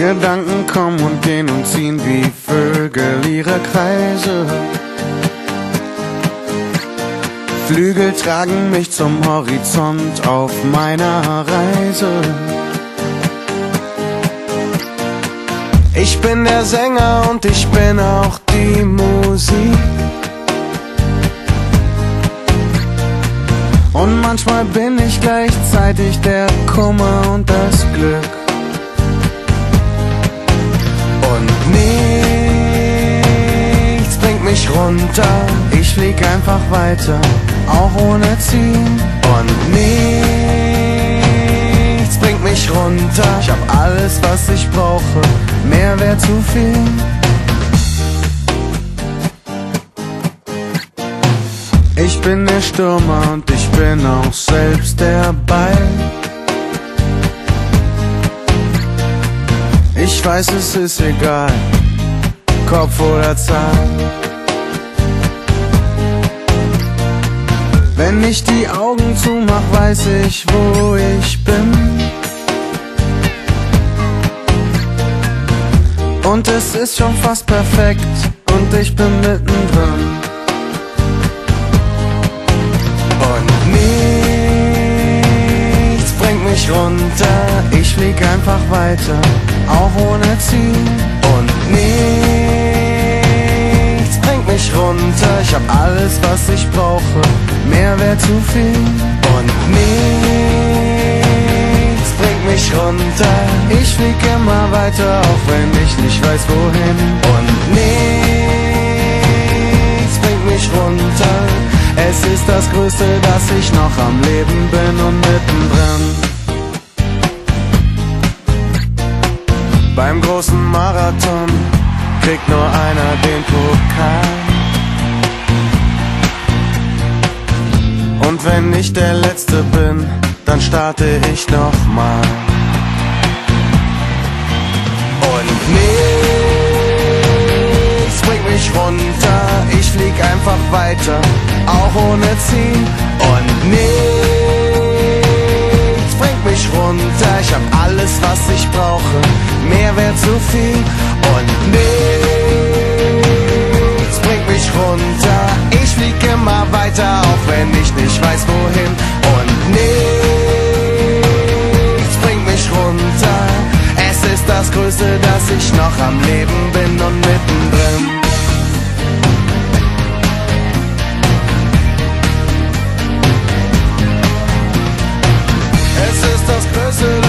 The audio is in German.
Gedanken kommen und gehen und ziehen wie Vögel ihre Kreise. Flügel tragen mich zum Horizont auf meiner Reise. Ich bin der Sänger und ich bin auch die Musik. Und manchmal bin ich gleichzeitig der Kummer und das Glück. Und nichts bringt mich runter. Ich flieg einfach weiter, auch ohne Ziel. Und nichts bringt mich runter. Ich hab alles, was ich brauche. Mehr wäre zu viel. Ich bin der Stürmer und ich bin auch selbst der Ball. Ich weiß, es ist egal, Kopf oder Zahl. Wenn ich die Augen zumach, weiß ich, wo ich bin. Und es ist schon fast perfekt und ich bin mittendrin. Runter, ich flieg einfach weiter, auch ohne Ziel. Und nichts bringt mich runter, ich hab alles, was ich brauche, mehr wäre zu viel. Und nichts bringt mich runter, ich flieg immer weiter, auch wenn ich nicht weiß wohin. Und nichts bringt mich runter. Es ist das Größte, dass ich noch am Leben bin und kriegt nur einer den Pokal. Und wenn ich der Letzte bin, dann starte ich nochmal. Und nichts bringt mich runter, ich flieg einfach weiter, auch ohne Ziel. Und nichts bringt mich runter, ich hab alles, was ich brauche, mehr wäre zu viel und nichts bringt mich runter. Ich flieg immer weiter, auch wenn ich nicht weiß wohin und nichts bringt mich runter. Es ist das Größte, dass ich noch am Leben bin und mittendrin. Es ist das Größte.